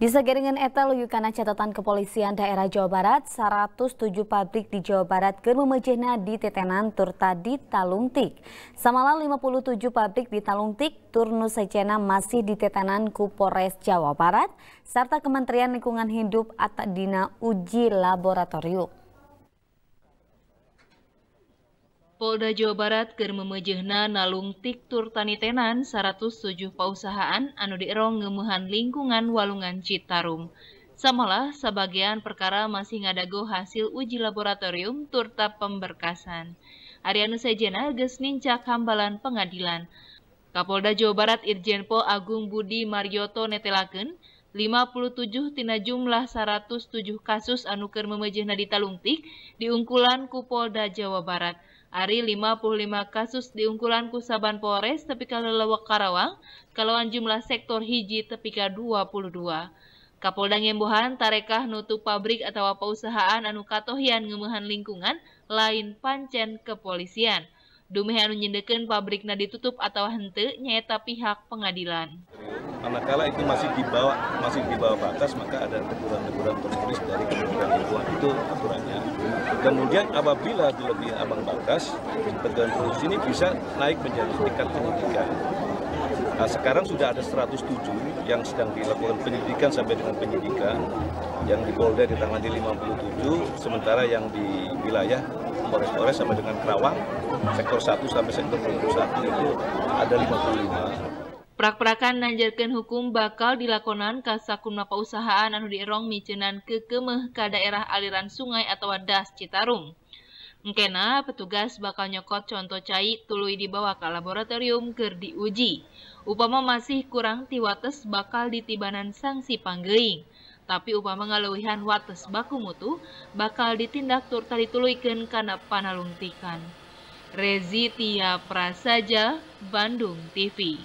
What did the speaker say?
Di Sageringan Eta Luyukana catatan kepolisian daerah Jawa Barat, 107 pabrik di Jawa Barat ke memejehna di tetenan tur tadi Talungtik. Samalah 57 pabrik di Talungtik, tur Nusajena masih di tetenan Kupores Jawa Barat, serta Kementerian Lingkungan Hidup atau Dina Uji Laboratorium. Polda Jawa Barat keur memejehna nalung tiktur tanitenan 107 pausahaan anu dierong ngemuhan lingkungan walungan Citarum. Samalah sebagian perkara masih ngadago hasil uji laboratorium turta pemberkasan. Ariana Sejena geus nincak hambalan pengadilan. Kapolda Jawa Barat Irjen Pol Agung Budi Marioto netelakeun 57 tina jumlah 107 kasus anu keur memejehna di Talungtik diungkulan ku Polda Jawa Barat. Ari 55 kasus diungkulan ku Saban Polres tepi ka Lelewek Karawang, kalawan jumlah sektor hiji tepi ka 22. Kapolda Ngembohan tarekah nutup pabrik atau perusahaan anu katohian ngemuhan lingkungan lain pancen kepolisian. Dumeh anu nyendeken pabrikna ditutup atau hente nyaeta pihak pengadilan. Manakala itu masih di bawah masih di bawah batas maka ada teguran-teguran tertulis dari Kementerian Lingkungan itu aturannya. Kemudian apabila lebih abang batas, teguran tertulis ini bisa naik menjadi tingkat penyidikan. Nah, sekarang sudah ada 107 yang sedang dilakukan penyidikan sampai dengan penyidikan. Yang di Polda ditangani 57, sementara yang di wilayah Polres-Polres sama dengan Kerawang, sektor 1 sampai sektor 21 itu ada 55. Prak-prakan nanjarkan hukum bakal dilakonan ka sakumna pausahaan anu dierong micenan ke kemeh ka daerah aliran sungai atau das Citarum. Engkena petugas bakal nyokot contoh cai tului dibawa ke laboratorium ker diuji. Upama masih kurang tiwates bakal ditibanan sanksi panggeing. Tapi upama ngalewihan wates baku mutu bakal ditindak turta dituluikeun kana panalungtikan. Rezi Tia Prasaja, Bandung TV